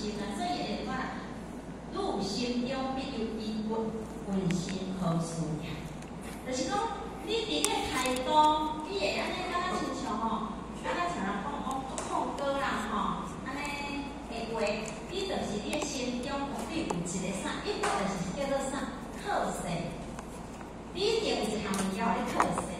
心啊，所以会讲入心中必有一问，问心何事也？就是讲，你伫个态度，你会安尼敢若亲像吼，敢若像人讲讲唱歌啦吼，安尼的话，你就是你心中绝对有一个啥，一个就是叫做啥特色。你一定有一项物件互你特色。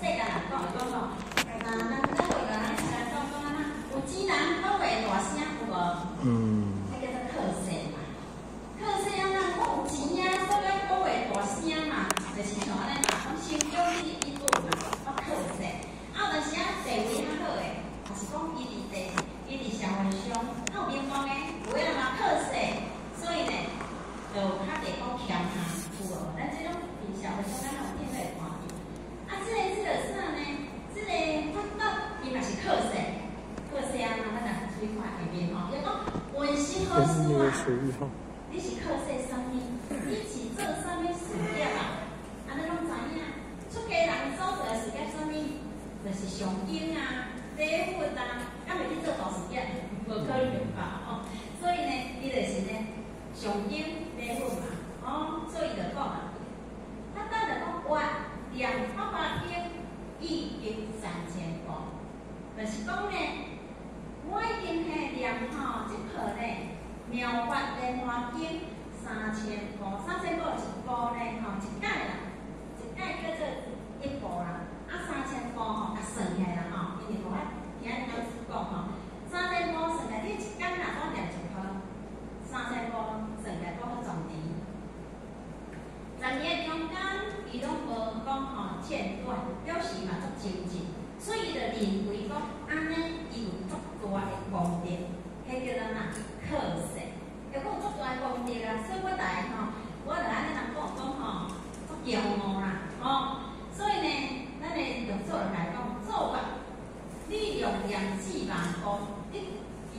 世间人讲会讲吼，那咱咱话个咱常讲讲安那，有钱人讲话大声有无？嗯。那叫做特色嘛。特色啊，咱我有钱啊，所以讲话大声嘛，就是像安尼嘛，讲心中伊一顿嘛，我特色。啊，有当时啊，地位较好诶，也是讲伊伫地，伊伫社会上较有名望诶，有诶人嘛特色，所以呢，就较袂讲谦下，有无？咱即种伫社会上，咱有见会看见。啊，即个即个啥呢？即个法度伊嘛是特色，特色啊，咱来注意看下面吼，伊讲温馨好事啊。你是特色啥物？你是做啥物事业啊？安尼拢知影。出家人做做事业啥物？就是上经啊、礼佛啊，敢会去做大事业？无可能吧？吼。所以呢，伊就是呢，上经、礼佛嘛。哦，所以就讲啊，他等就讲我念八八经，一经三千步，就是讲呢，我已经系念吼，即课呢。妙法莲花经三千步，三千步一步呢吼，一届啦，一届叫做一步啦。啊，三千步吼，甲算起来啦吼，因为我听老师讲吼，三千步算起来，你一工若我念一趟，三千步算起来讲好重点。十年中间，伊拢无讲吼间断，表示嘛足精所以就认为讲安尼伊有足大的功德，迄叫做哪？特色，又讲足大功德啦，所以我大吼，我就安尼人讲讲吼，足骄傲啦，吼，所以呢，咱的用做来讲，做法，你用两字万功，一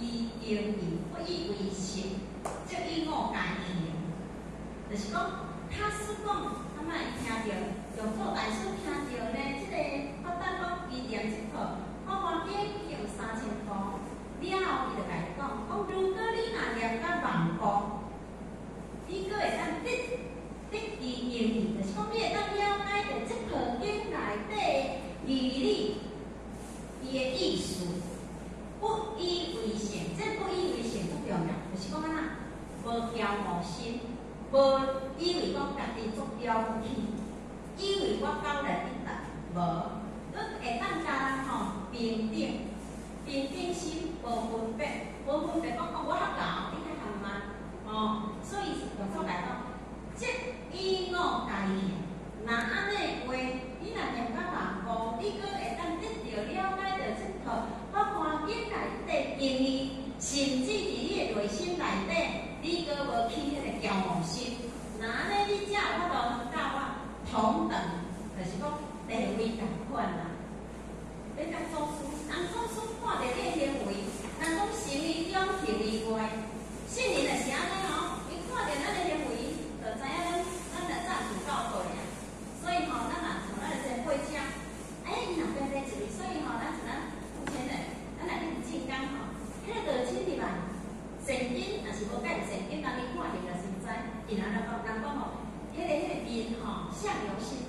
以经营，不以为实，即以我改行，就是讲，他是讲，他们听着，用做大师听着呢，即个伊念一套，我花经用三千多。了后，伊就甲伊讲，讲如果你若念到万步，你阁会当得得其英语，就是讲你会当了解着这套经内底义理，伊的意思，不以为成，这不以为成足重要，就是讲安那，无骄傲心，无以为讲家己足了不起，以为我够来得达，无，会当甲人吼平等。平等心无分别，无分别讲哦，我较贤，你较含慢，哦，所以用作来讲，即以我家行，那安尼话，你若念到万步，你阁会当得到了解到即套法华经内底经义，甚至伫你的内心内底，你阁无起迄个骄傲心，那安尼你才有法度甲我同等，就是讲地位同款啦。你甲做书，人做书看着你行为，人讲心里中行以外，信任的是安尼哦。伊看着咱的行为，就知影咱咱来早就到对啊。所以吼，咱若从咱的这会讲，哎，伊若变在一里，所以吼，咱是咱目前的，咱来去进讲吼，迄个亲戚嘛，圣经若是无解圣经，当你看着就是知，然后人讲人讲吼，迄个迄个人吼，相由心，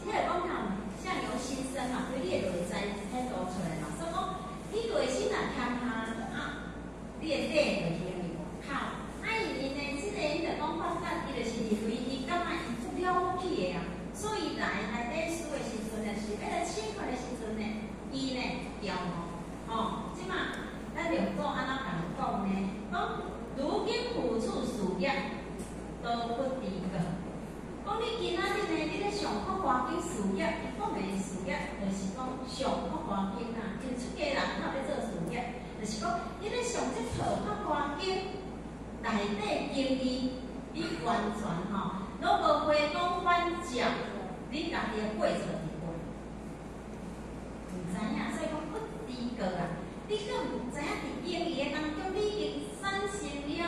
迄个讲头。相由心生嘛，所以你会内在显露出来嘛。所以讲，你内心若谦下啊，你的底就行哩。好，啊，因为呢，即个伊就讲发展，伊就是认为伊感觉伊足了不起的啊。所以来来底输的时阵呢，是要来请客的时阵呢，伊呢骄傲。哦，即嘛，咱用做安怎甲人讲呢？讲如今付出事业，都不低个。讲你今仔日呢，你咧上福华经事业，讲的事业就是讲上福就出家人他咧做事业，就是讲你咧上这套福华经内底经义，你完全吼，拢无回光返照，你家己的过错伫过，毋知影，所以讲不低个啊，你阁毋知影伫经义的当中，你已经产生了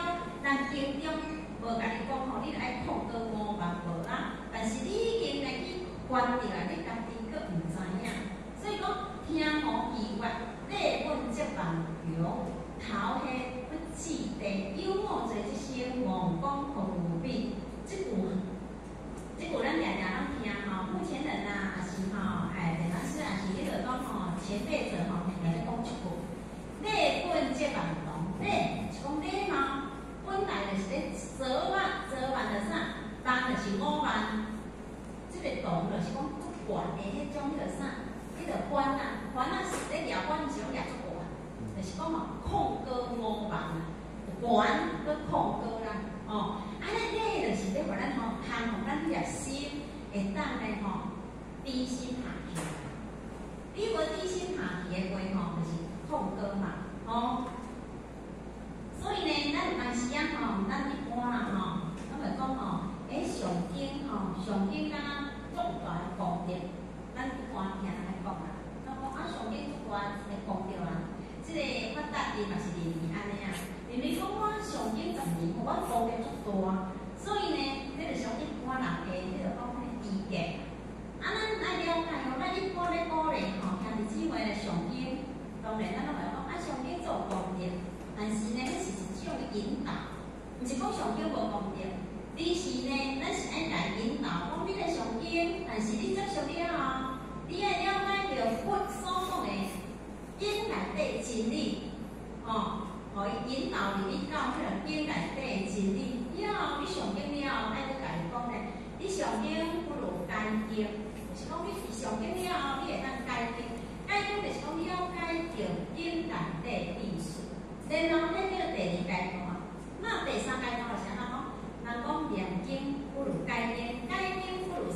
咱经中。无甲你讲吼，你爱碰到五万无啦，但是你已经来去关掉，你家己阁毋知影。所以讲，听无意外，内问即万有，头下不记讲吼控歌五万啊，管搁控歌啦，哦，安尼咧就是咧互咱吼，通互咱热心会当咧吼，低心下去。你无低心下去的话吼，就是控歌嘛，哦。所以呢，咱有当时啊吼，咱一般啦吼，咱会讲吼，诶，上经吼，上经敢若重大诶功德，咱一般听人来讲啦，咱讲啊，上经重大诶功德啊，即个发达伊嘛是认为安尼啊，认为讲我上经十年，我功德足大，所以呢，你着上一般人诶，迄个讲迄意见。啊，咱爱了解吼，咱一般咧鼓励吼，兄弟姊妹咧上经，当然咱拢会讲啊，上经做功德。但是呢，迄是一种引导，毋是讲上经无功德，而是呢，咱是爱来引导，讲你来上经，但是你接受了后，你爱了解着佛所讲的经内底真理，吼，互伊引导你到迄个经内底真理。了后，你上经了后，爱甲伊讲呢，你上经不如改经，就是讲你上经了后，你会当改经，改经就是讲了解着经内底意思。然后，迄叫第二阶段，那第三阶段是安怎讲？人讲念经不如改经，改经不如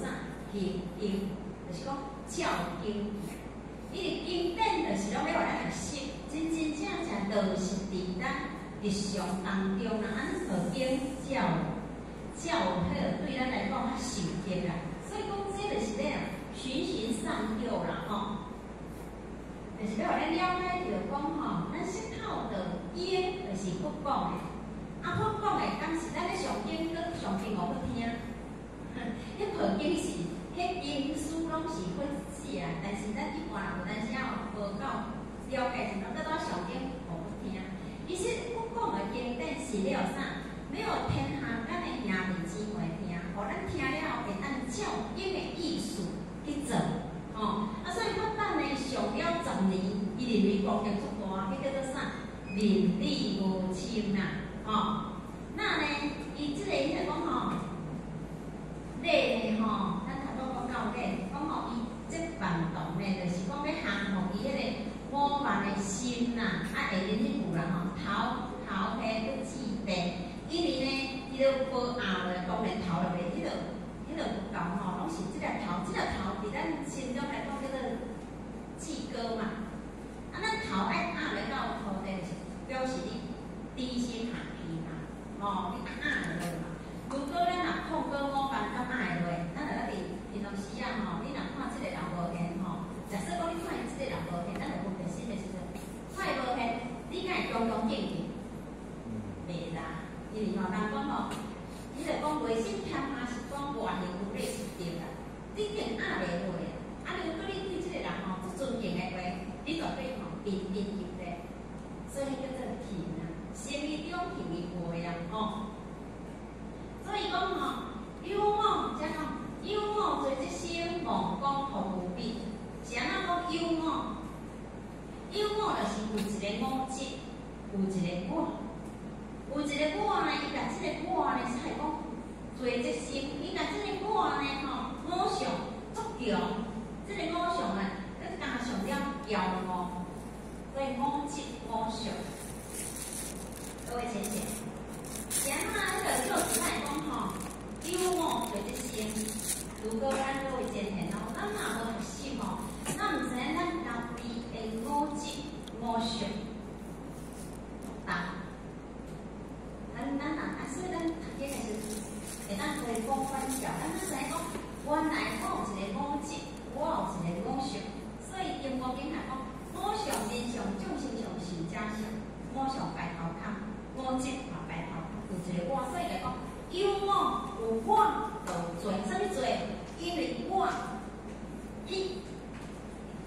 啥？行经，就是讲照经。伊个经典就是拢要互咱学习，真真正正都是伫咱日常当中啊，安学经照照好，对咱来讲较受益啦。所以讲，这就是咧循循善诱啦，吼。就是要互咱了解着讲吼，咱识透的经就是佛讲的，啊佛讲的，当时咱咧上经搁上经我要听，迄套经是，迄经书拢是佛写，但是咱一般人有当时啊无够了解，只能搁到上经我要听。其实佛讲的经典是了啥？没有天下咱的兄弟姊妹听，互咱听了会按照经的意思去做。哦，啊，所以佛等呢上了十年，叫做啥？名利无亲呐，哦，那呢，伊即个伊就讲吼，礼呢吼，咱头拄讲到礼，讲吼伊即办动呢，就是讲要降服伊迄个我慢的心呐，啊，会忍去负啦吼，头头下要记病，因为呢，伊都无后咧，当然头了袂，迄个。迄个不够吼，拢是即个头，即个头伫咱心中来讲叫做气歌嘛。啊，咱头爱压来到土地，是都是你低心下气嘛。哦，你压落去嘛。如果咱若控歌五万，较压落，咱来个平平常时啊吼，你若看即个人无闲吼，假设讲你看伊即个人无闲，咱就分别心的时阵，看伊无闲，你敢会恭恭敬敬？袂啦，因为吼，人讲吼。你着讲内心偏怕是讲外形有类似点啦，你定压袂落啊！啊，如果你对即个人吼足尊敬的话，你就对吼彬彬有礼，所以叫做敬啊，心意中敬伊会啊，吼。所以讲吼，有我则讲有我做即生，望讲互无比。是安怎讲有我？有我就是有一个我质，有一个我。有一个我呢，伊甲即个我呢，是系讲做即心，伊甲即个我呢，吼，我想足强，即个我想呢，佮加上了骄傲，所以我执我想。各位姐姐，前啊，迄个叫字来讲吼，有我做即心，如果咱各位姐姐哦，咱若无学习吼，咱毋知咱到底会我执我想，答。咱咱啊，所以咱读经的时，会当推广关照。咱咱知讲，原来我有一个五质，我有一个五相。所以经过经来讲，五相人相，众生相，寿加相。五相白头康，五质嘛白头，有一个我。所以来讲，有我有我，就做啥物做？因为我，你，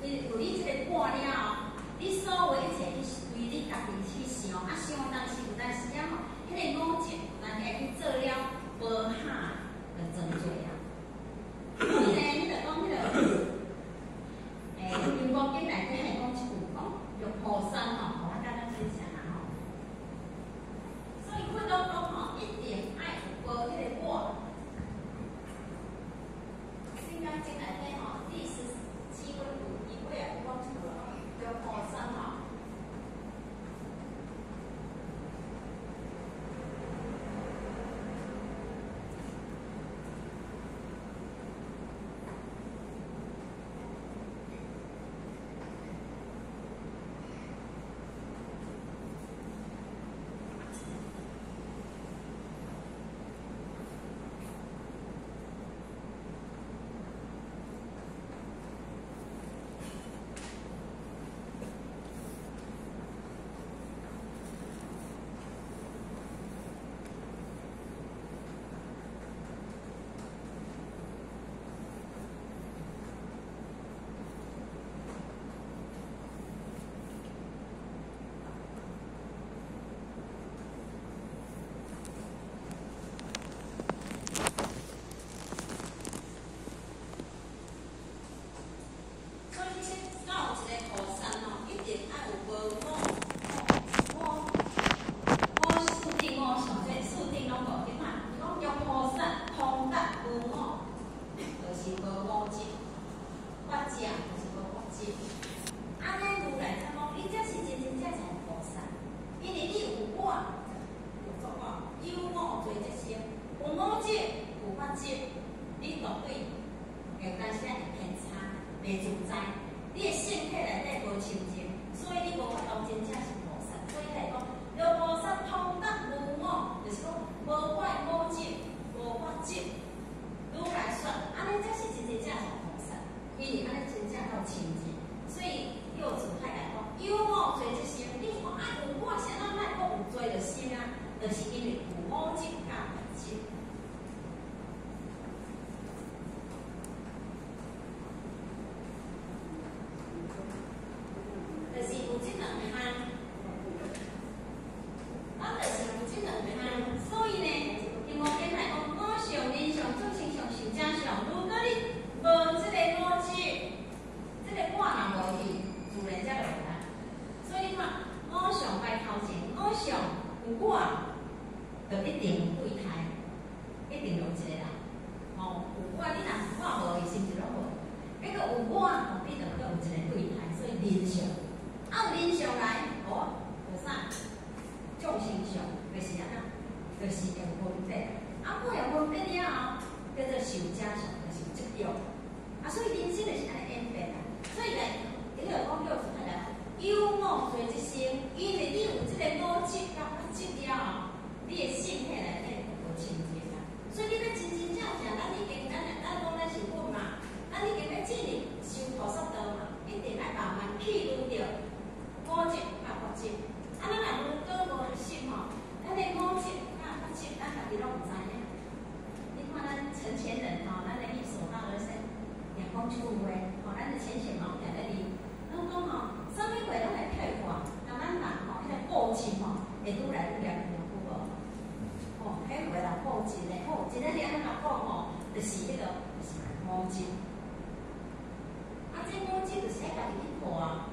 你有你即个我了，你所有一切，你是为你家己去想，啊想当有，但是咧，偏差，袂自在。你个性格内底无深入，所以你无法。成前人吼，咱人一手吼，咱说两光尺有诶，吼，咱的前前吼，定在哩。拢讲吼，生物话拢来退化，那咱人吼，迄个固执吼，会愈来愈严重，有无？哦，迄话啦，固执嘞，固真正，你安怎讲吼，就是迄、个，就是固执。啊，这固执就是爱家己去啊。